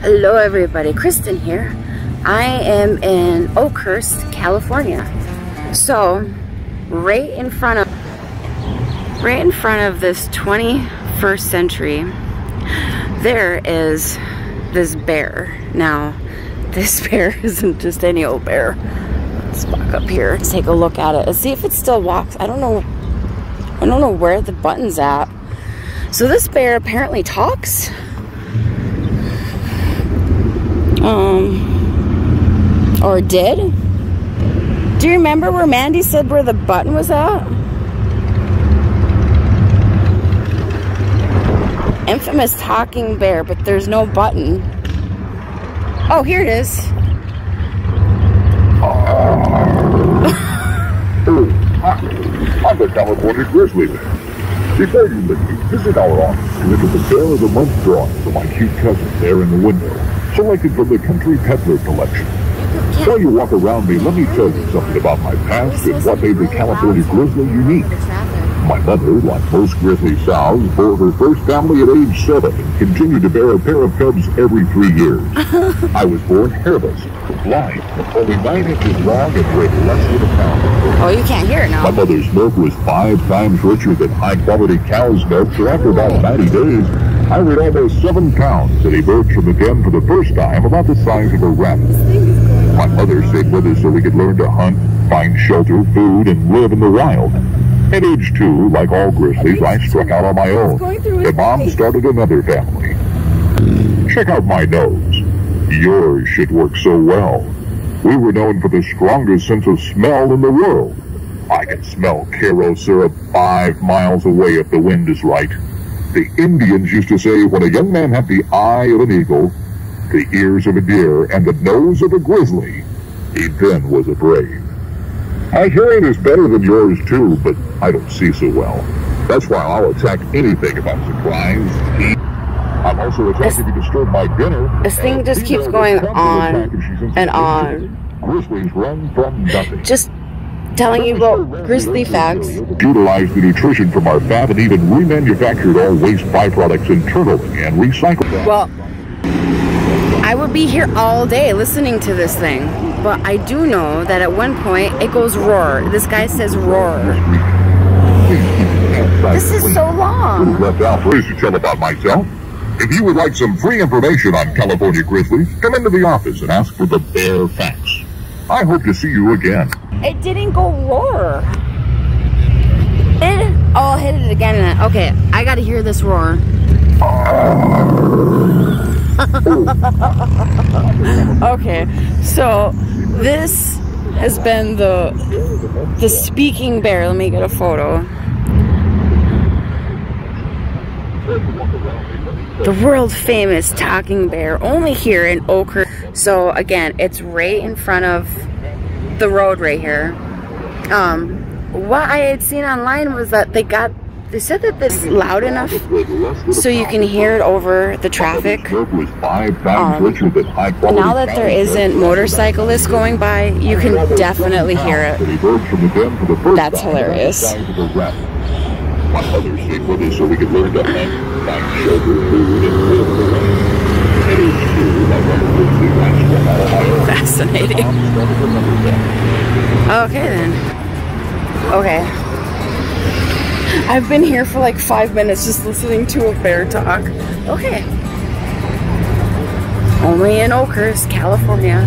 Hello everybody, Kristen here. I am in Oakhurst, California. So, right in front of right in front of this 21st century, there is this bear. Now, this bear isn't just any old bear. Let's back up here take a look at it and see if it still walks. I don't know I don't know where the button's at. So this bear apparently talks. Um, or did. Do you remember where Mandy said where the button was at? Infamous talking bear, but there's no button. Oh, here it is. I'm the California Grizzly Bear. Before you leave, visit our office to at the Bear of the Month drawing for my cute cousin there in the window, selected from the Country Peddler collection. While you walk around me, let me tell you something about my past and what made the California Grizzly unique. My mother, like most grizzly sows, bore her first family at age seven and continued to bear a pair of cubs every three years. I was born hairless, blind, only nine inches long and weighed less than a pound. Oh, you can't hear it now. My mother's milk was five times richer than high-quality cow's milk, so after about 90 days, I weighed almost seven pounds and emerged from the den for the first time about the size of a rabbit. My mother stayed with us so we could learn to hunt, find shelter, food, and live in the wild. At age two, like all grizzlies, I struck out on my own. And mom started another family. Check out my nose. Yours should work so well. We were known for the strongest sense of smell in the world. I can smell Karo syrup five miles away if the wind is right. The Indians used to say when a young man had the eye of an eagle, the ears of a deer, and the nose of a grizzly, he then was a brave. My hearing is better than yours too, but I don't see so well. That's why I'll attack anything if I'm surprised. I'm also attacked if you disturb my dinner. This thing just keeps going will come to on attack if she senses and on. Grizzlies run from nothing. Just telling you about grizzly facts. Utilize the nutrition from our fat and even remanufactured all waste byproducts internally and recycle them. Well, I would be here all day listening to this thing, but I do know that at one point it goes roar. This guy says roar. This is so long. Left out ways to tell about myself. If you would like some free information on California grizzlies, come into the office and ask for the bare facts. I hope to see you again. It didn't go roar. It, oh, I'll hit it again. Okay, I gotta hear this roar. okay, so this has been the the speaking bear. Let me get a photo. The world famous talking bear, only here in Oakhurst. So again, it's right in front of the road right here. Um, what I had seen online was that they got, they said that it's loud enough so you can hear it over the traffic. Milk was five times Um, richer than high quality Now that there cow's isn't motorcyclists going by, you can definitely hear it. That emerged from the den for the first That's time about the hilarious. size of a rabbit. My mother stayed with so we could learn to hunt, find shelter, food, and live in the wild. At age two, my mother lived the last one out of my own. Fascinating. Mom started another family. Okay then. Okay. I've been here for like five minutes just listening to a bear talk. Okay. Only in Oakhurst, California.